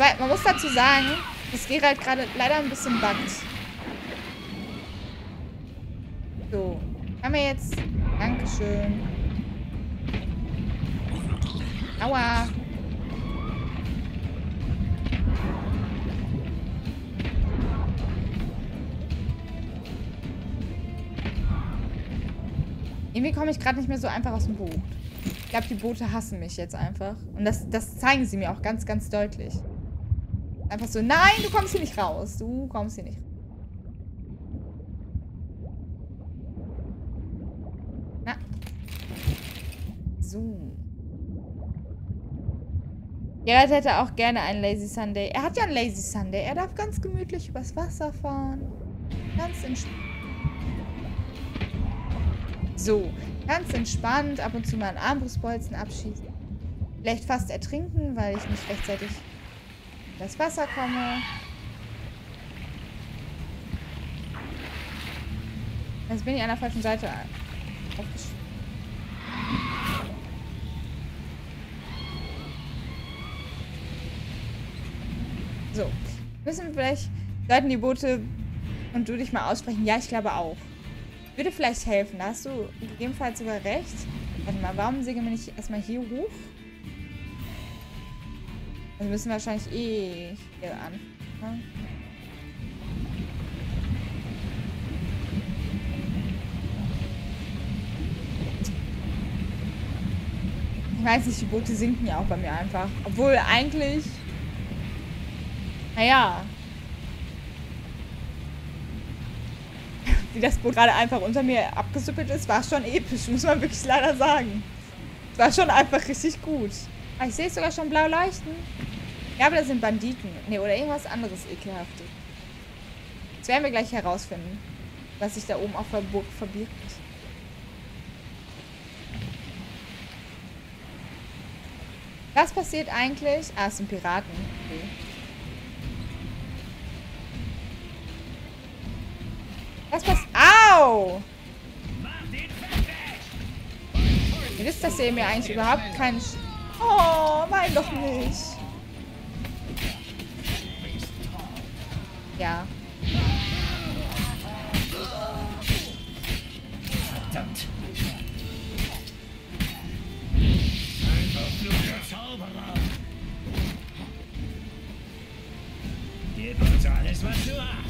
Aber man muss dazu sagen, dass Gerald gerade leider ein bisschen buggt. So. Haben wir jetzt... Dankeschön. Aua. Irgendwie komme ich gerade nicht mehr so einfach aus dem Boot. Ich glaube, die Boote hassen mich jetzt einfach. Und das, das zeigen sie mir auch ganz, ganz deutlich. Einfach so, nein, du kommst hier nicht raus. Du kommst hier nicht raus. Na. So. Gerald hätte auch gerne einen Lazy Sunday. Er hat ja einen Lazy Sunday. Er darf ganz gemütlich übers Wasser fahren. Ganz entspannt. So, ganz entspannt, ab und zu mal ein Armbrustbolzen abschießen. Vielleicht fast ertrinken, weil ich nicht rechtzeitig das Wasser komme. Jetzt bin ich an der falschen Seite aufgeschrieben. So. Müssen wir vielleicht, sollten die Boote und du dich mal aussprechen? Ja, ich glaube auch. Würde vielleicht helfen. Da hast du gegebenenfalls sogar recht. Warte mal, warum segeln wir nicht erstmal hier hoch? Wir müssen wahrscheinlich eh hier an. Ich weiß nicht, die Boote sinken ja auch bei mir einfach. Obwohl eigentlich... Naja, wie das Boot gerade einfach unter mir abgesuppelt ist, war schon episch, muss man wirklich leider sagen. War schon einfach richtig gut. Ah, ich sehe sogar schon blau leuchten. Ja, aber das sind Banditen. Ne, oder irgendwas anderes ekelhaftes. Das werden wir gleich herausfinden, was sich da oben auf der Burg verbirgt. Was passiert eigentlich? Ah, es sind Piraten. Okay. Was passiert? Au! Ihr wisst, dass ihr mir eigentlich überhaupt keinen... Sch oh, mein doch nicht. Ja. Verdammt. Zauberer. Gib uns alles, was du hast.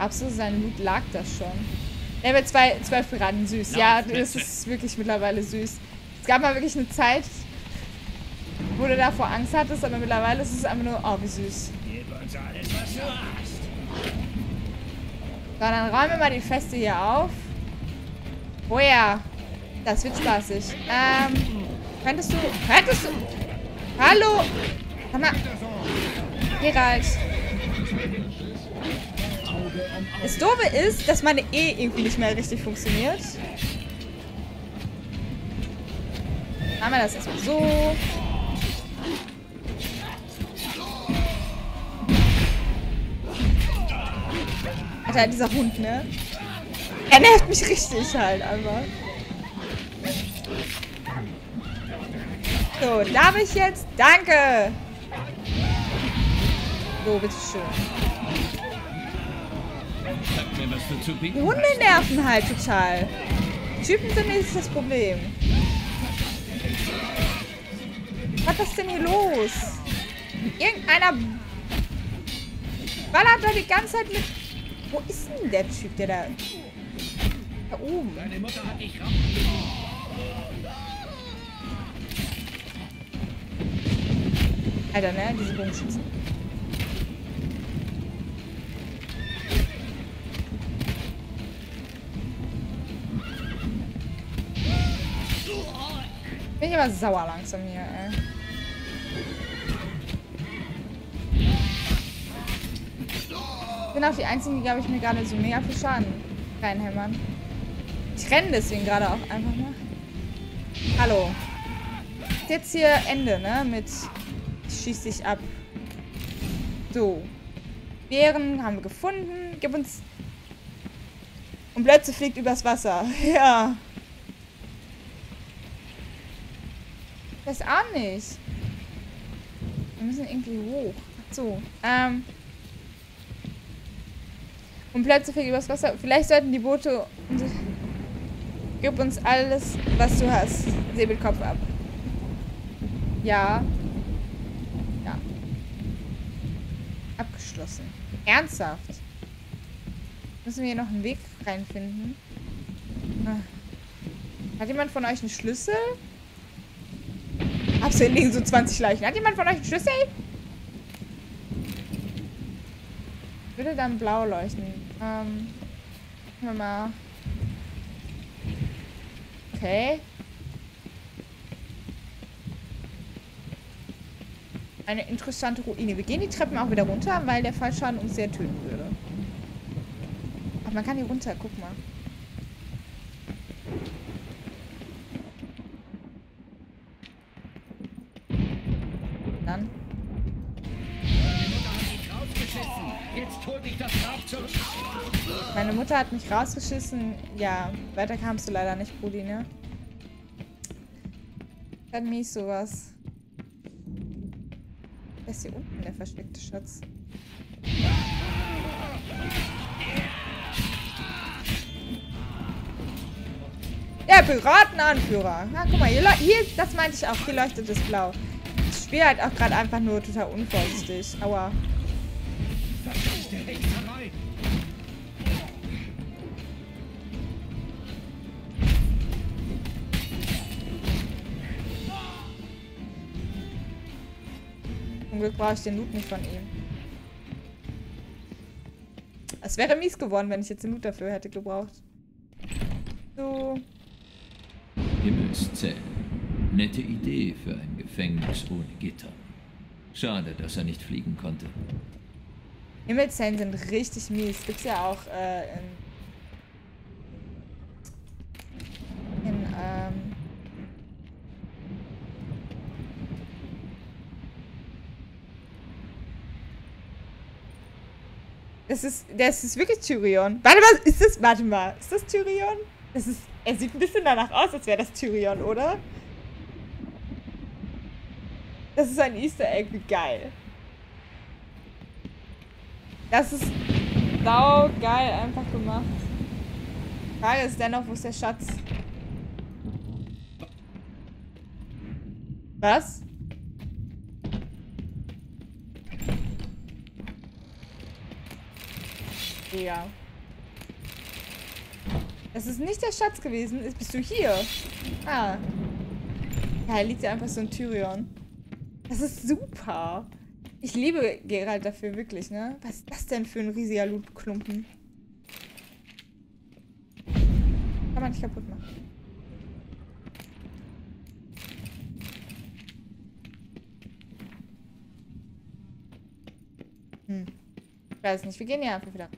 Absolut, sein Loot lag das schon. Level 2, 12 Piraten, süß. Ja, das ist wirklich mittlerweile süß. Es gab mal wirklich eine Zeit, wo du davor Angst hattest, aber mittlerweile ist es einfach nur, oh, wie süß. So, dann räumen wir mal die Feste hier auf. Oh ja, das wird spaßig. Ähm, könntest du, könntest du, hallo, Sag mal, Gerald. Das Doofe ist, dass meine E irgendwie nicht mehr richtig funktioniert. Machen wir das erstmal so. Alter, dieser Hund, ne? Er nervt mich richtig halt einfach. So, darf ich jetzt? Danke! So, bitteschön. Hunde nerven halt total. Typen sind nicht das Problem. Was ist denn hier los? Irgendeiner ballert da die ganze Zeit mit... Wo ist denn der Typ, der da... Da oben. Alter, ne? Diese Bogenschützen. Bin ich aber sauer langsam hier, ey. Ich bin auch die Einzigen, die, glaube ich, mir gerade so mega viel Schaden reinhämmern. Ich renne deswegen gerade auch einfach mal. Hallo. Ist jetzt hier Ende, ne? Mit schieß dich ab. So. Bären haben wir gefunden. Gib uns... Und plötzlich fliegt übers Wasser. Ja. Das auch nicht. Wir müssen irgendwie hoch. Ach so. Ähm... Und plötzlich fliegt übers Wasser. Vielleicht sollten die Boote... Gib uns alles, was du hast. Säbelkopf ab. Ja. Ja. Abgeschlossen. Ernsthaft. Müssen wir hier noch einen Weg reinfinden? Hat jemand von euch einen Schlüssel? Absolut liegen so 20 Leichen. Hat jemand von euch einen Schlüssel? Würde dann blau leuchten. Ähm. wir mal. Okay. Eine interessante Ruine. Wir gehen die Treppen auch wieder runter, weil der Fallschaden uns sehr töten würde. Ach, man kann hier runter. Guck mal. Mutter hat mich rausgeschissen. Ja, weiter kamst du leider nicht, Brudi, ne? Dann mies sowas. Wer ist hier unten der versteckte Schatz? Der Piratenanführer. Na, guck mal, hier, hier, das meinte ich auch. Hier leuchtet es blau. Ich spiele halt auch gerade einfach nur total unvorsichtig. Aua. Zum Glück brauche ich den Loot nicht von ihm. Es wäre mies geworden, wenn ich jetzt den Loot dafür hätte gebraucht. So. Himmelszell. Nette Idee für ein Gefängnis ohne Gitter. Schade, dass er nicht fliegen konnte. Himmelszellen sind richtig mies. Gibt's ja auch äh, in, in ähm, Das ist, das ist wirklich Tyrion. Warte mal, ist das, warte mal, ist das Tyrion? Das ist, er sieht ein bisschen danach aus, als wäre das Tyrion, oder? Das ist ein Easter Egg, wie geil. Das ist sau geil einfach gemacht. Frage ist dennoch, wo ist der Schatz? Was? Ja. Das ist nicht der Schatz gewesen. Bist du hier? Ah. Ja, hier liegt ja einfach so ein Tyrion. Das ist super. Ich liebe Geralt dafür, wirklich, ne? Was ist das denn für ein riesiger Lootklumpen? Kann man nicht kaputt machen. Hm. Ich weiß nicht, wir gehen hier einfach wieder.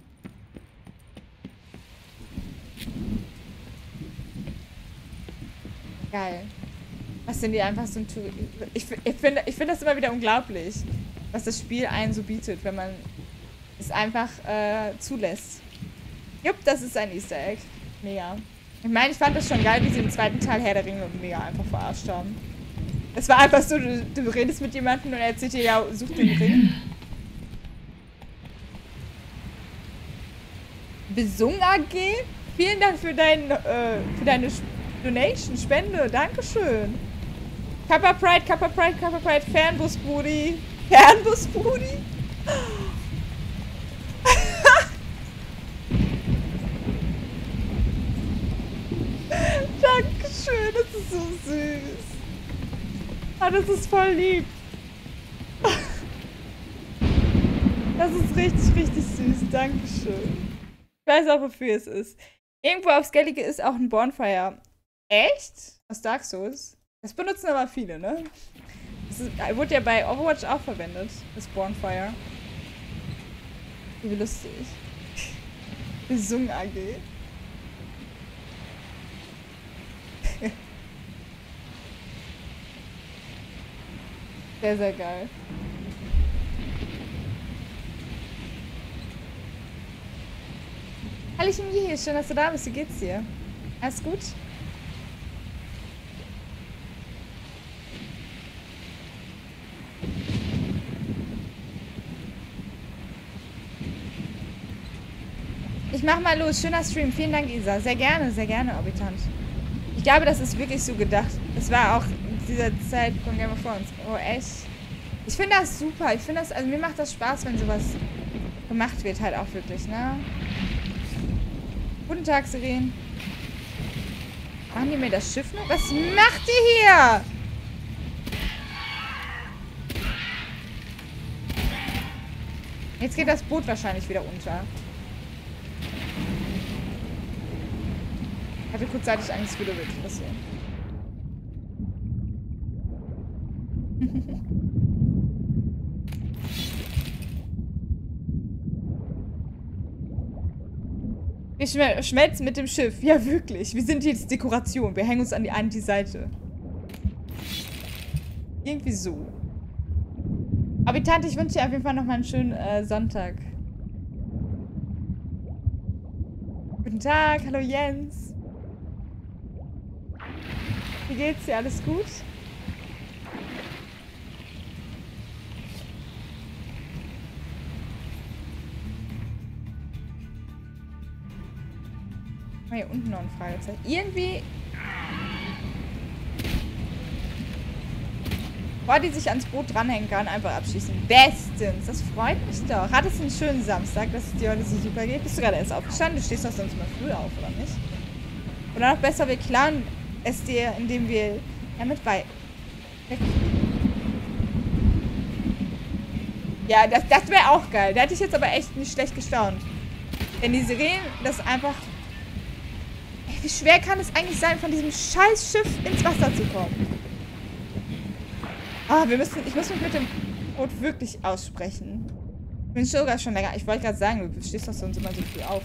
Geil. Was sind die einfach so ein Tour Ich, ich finde ich find das immer wieder unglaublich, was das Spiel einen so bietet, wenn man es einfach äh, zulässt. Jupp, das ist ein Easter Egg. Mega. Ich meine, ich fand das schon geil, wie sie im zweiten Teil Herr der Ringe und mega einfach verarscht haben. Es war einfach so, du, du redest mit jemandem und er erzählt dir, ja, such den Ring. Besung AG? Vielen Dank für, dein, äh, für deine Donation, Spende. Dankeschön. Kappa Pride, Kappa Pride, Kappa Pride, Fernbus Booty. Fernbus Booty? Dankeschön, das ist so süß. Ah, das ist voll lieb. Das ist richtig, richtig süß. Dankeschön. Ich weiß auch, wofür es ist. Irgendwo auf Skellige ist auch ein Bonfire. Echt? Aus Dark Souls? Das benutzen aber viele, ne? Das ist, wurde ja bei Overwatch auch verwendet, das Bonfire. Wie lustig. Besung AG. sehr, sehr geil. Hallo Chemie, schön, dass du da bist. Wie geht's dir? Alles gut? Ich mach mal los. Schöner Stream. Vielen Dank, Isa. Sehr gerne, sehr gerne, Orbitant. Ich glaube, das ist wirklich so gedacht. Es war auch in dieser Zeit von Game of Thrones. Oh, echt? Ich finde das super. Ich finde das, also mir macht das Spaß, wenn sowas gemacht wird halt auch wirklich, ne? Guten Tag, Seren. Machen die mir das Schiff nur? Was macht ihr hier? Jetzt geht das Boot wahrscheinlich wieder unter. Hatte kurzzeitig Angst, wieder wird passieren. Wir schmel schmelzen mit dem Schiff. Ja, wirklich. Wir sind jetzt Dekoration. Wir hängen uns an die eine die Seite. Irgendwie so. Aber Tante, ich wünsche dir auf jeden Fall nochmal einen schönen äh, Sonntag. Guten Tag, hallo Jens. Wie geht's dir? Alles gut? Mal hier unten noch ein Fragezeichen. Irgendwie... Boah, die sich ans Boot dranhängen kann, einfach abschießen. Bestens. Das freut mich doch. Hattest einen schönen Samstag, dass es dir heute so super geht? Bist du gerade erst aufgestanden? Du stehst doch sonst immer früh auf, oder nicht? Oder noch besser, wir klauen es dir, indem wir ja mit bei. Ja, das, das wäre auch geil. Da hätte ich jetzt aber echt nicht schlecht gestaunt. Wenn die Sirenen das einfach... Ey, wie schwer kann es eigentlich sein, von diesem scheiß Schiff ins Wasser zu kommen? Ah, wir müssen... Ich muss mich mit dem Boot wirklich aussprechen. Ich bin sogar schon länger... Ich wollte gerade sagen, du stehst doch sonst immer so früh auf.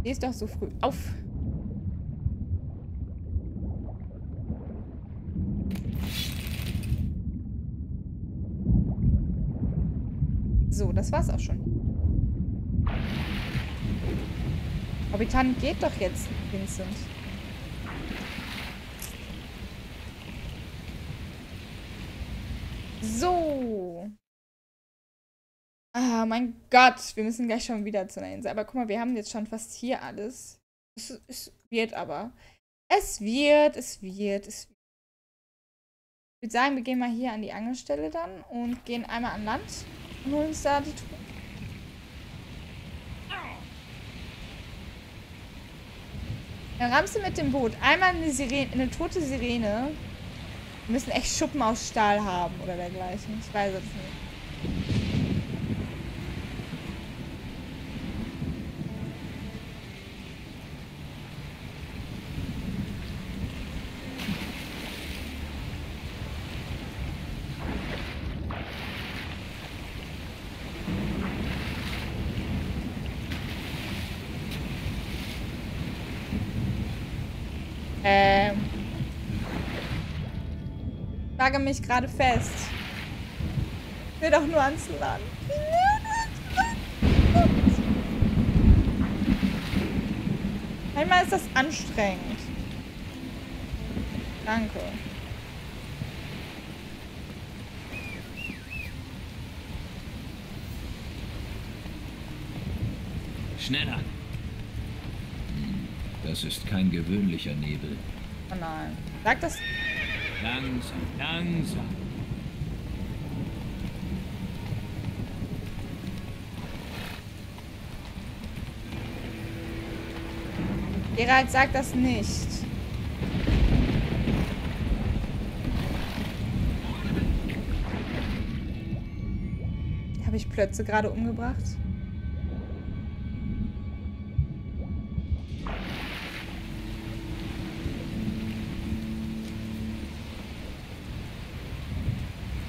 Stehst doch so früh auf. So, das war's auch schon. Orbitan geht doch jetzt, Vincent. So. Ah, mein Gott. Wir müssen gleich schon wieder zu einer Insel. Aber guck mal, wir haben jetzt schon fast hier alles. Es, es wird aber. Es wird, es wird, es wird. Ich würde sagen, wir gehen mal hier an die Angelstelle dann und gehen einmal an Land und holen uns da die Truhe. Dann rammst du mit dem Boot einmal eine, Sirene, eine tote Sirene. Wir müssen echt Schuppen aus Stahl haben oder dergleichen. Ich weiß es nicht. Ähm. Ich lage mich gerade fest. Ich will doch nur ans Land. Einmal ist das anstrengend. Danke. Schneller! Das ist kein gewöhnlicher Nebel. Oh nein. Sag das. Langsam, langsam. Gerald, sag das nicht. Habe ich Plötze gerade umgebracht?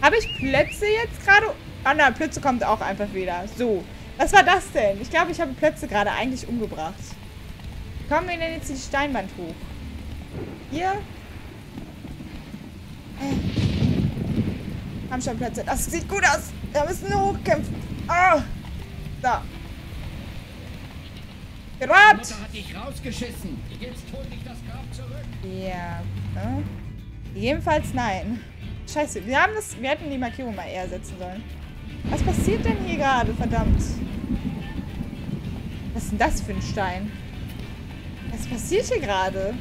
Habe ich Plötze jetzt gerade? Ah, na, Plötze kommt auch einfach wieder. So. Was war das denn? Ich glaube, ich habe Plötze gerade eigentlich umgebracht. Kommen wir denn jetzt die Steinwand hoch? Hier? Äh. Haben schon Plötze. Das sieht gut aus. Da müssen wir hochkämpfen. Ah. Da. Mutter hat dich rausgeschissen. Jetzt hol dich das Grab zurück. Ja. Ne? Jedenfalls nein. Scheiße, wir, haben das, wir hätten die Markierung mal eher setzen sollen. Was passiert denn hier gerade? Verdammt. Was ist denn das für ein Stein? Was passiert hier gerade?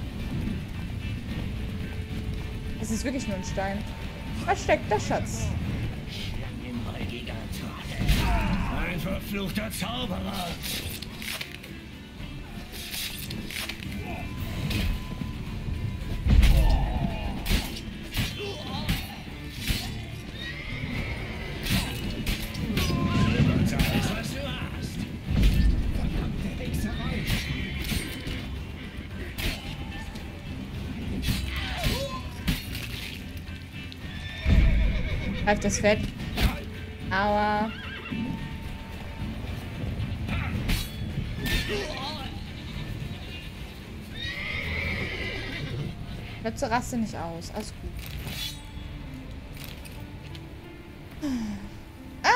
Es ist wirklich nur ein Stein. Versteckter Schatz. Schlangenäugiger Trottel. Ein verfluchter Zauberer. Greift das Fett. Aua. Letzte raste nicht aus. Alles gut. Ähm.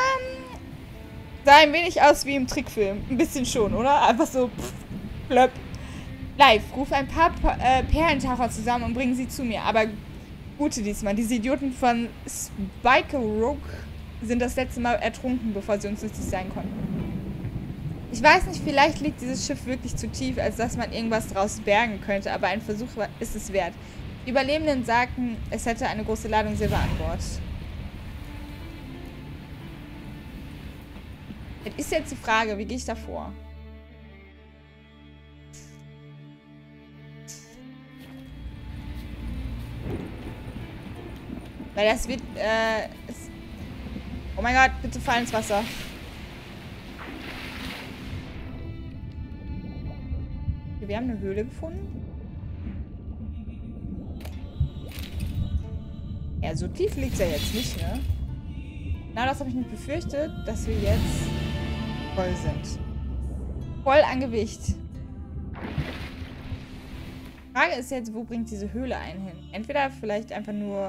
Sah ein wenig aus wie im Trickfilm. Ein bisschen schon, oder? Einfach so. Pff, blöpp. Live. Ruf ein paar Pa- äh, zusammen und bring sie zu mir. Aber gute diesmal. Diese Idioten von Spike Rook sind das letzte Mal ertrunken, bevor sie uns nützlich sein konnten. Ich weiß nicht, vielleicht liegt dieses Schiff wirklich zu tief, als dass man irgendwas draus bergen könnte, aber ein Versuch ist es wert. Die Überlebenden sagten, es hätte eine große Ladung Silber an Bord. Jetzt ist jetzt die Frage, wie gehe ich da vor? Weil das wird, äh, es oh mein Gott, bitte fall ins Wasser. Wir haben eine Höhle gefunden. Ja, so tief liegt es ja jetzt nicht, ne? Na, das habe ich nicht befürchtet, dass wir jetzt voll sind. Voll an Gewicht. Frage ist jetzt, wo bringt diese Höhle einen hin? Entweder vielleicht einfach nur...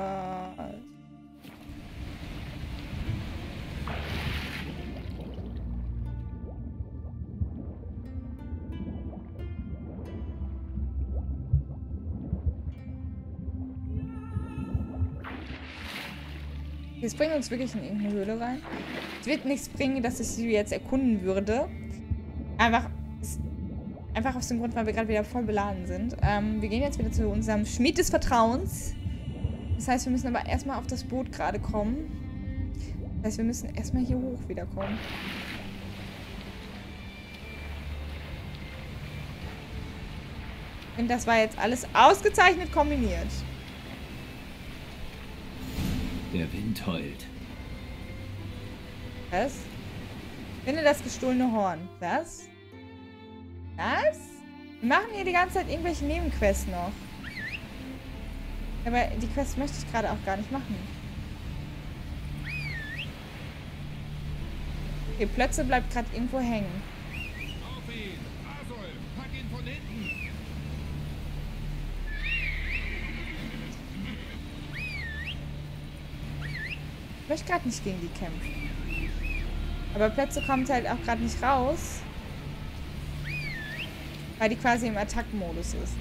Es bringt uns wirklich in irgendeine Höhle rein. Es wird nichts bringen, dass ich sie jetzt erkunden würde. Einfach, einfach aus dem Grund, weil wir gerade wieder voll beladen sind. Ähm, wir gehen jetzt wieder zu unserem Schmied des Vertrauens. Das heißt, wir müssen aber erstmal auf das Boot gerade kommen. Das heißt, wir müssen erstmal hier hoch wiederkommen. Finde, das war jetzt alles ausgezeichnet kombiniert. Der Wind heult. Was? Finde das gestohlene Horn. Was? Was? Wir machen hier die ganze Zeit irgendwelche Nebenquests noch. Aber die Quest möchte ich gerade auch gar nicht machen. Okay, Plötze bleibt gerade irgendwo hängen. Auf ihn! Asol, pack ihn von hinten! Ich möchte gerade nicht gegen die kämpfen. Aber Plötze kommt halt auch gerade nicht raus. Weil die quasi im Attack-Modus ist.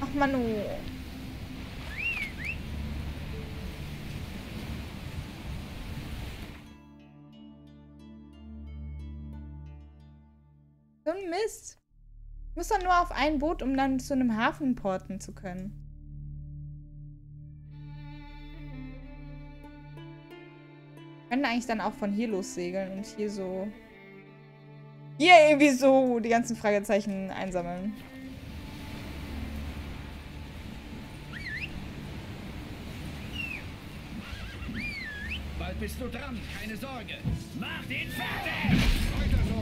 Ach Manu. So ein Mist. Ich muss doch nur auf ein Boot, um dann zu einem Hafen porten zu können. Können eigentlich dann auch von hier los segeln und hier so... Hier irgendwie so die ganzen Fragezeichen einsammeln. Bald bist du dran, keine Sorge. Mach den fertig! Weiter so!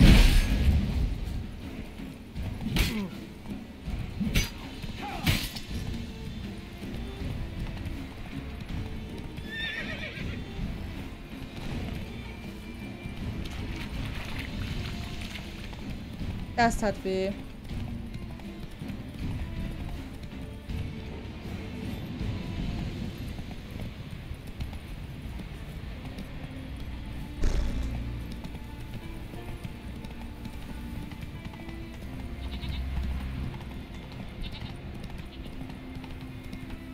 Das tat weh.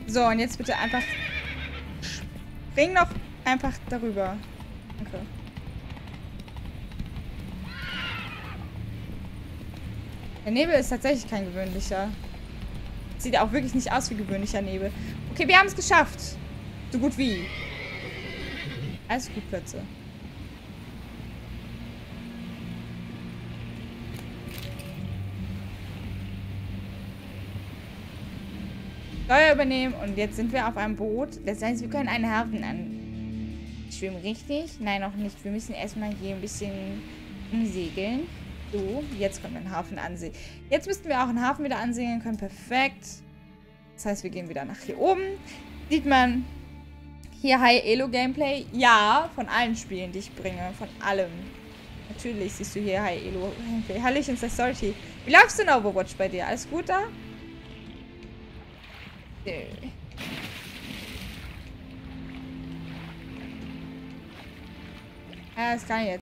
So, und jetzt bitte einfach spring noch einfach darüber. Danke. Der Nebel ist tatsächlich kein gewöhnlicher. Sieht auch wirklich nicht aus wie gewöhnlicher Nebel. Okay, wir haben es geschafft. So gut wie. Alles gut, Plötze. Steuer übernehmen und jetzt sind wir auf einem Boot. Das heißt, wir können einen Hafen an. Schwimmen richtig? Nein, noch nicht. Wir müssen erstmal hier ein bisschen umsegeln. So, jetzt können wir einen Hafen ansehen. Jetzt müssten wir auch einen Hafen wieder ansehen können. Perfekt. Das heißt, wir gehen wieder nach hier oben. Sieht man hier High Elo Gameplay? Ja, von allen Spielen, die ich bringe. Von allem. Natürlich siehst du hier High Elo Gameplay. Hallöchen, Salty. Wie läufst du in Overwatch bei dir? Alles gut da? Nö. Ja, das kann ich jetzt.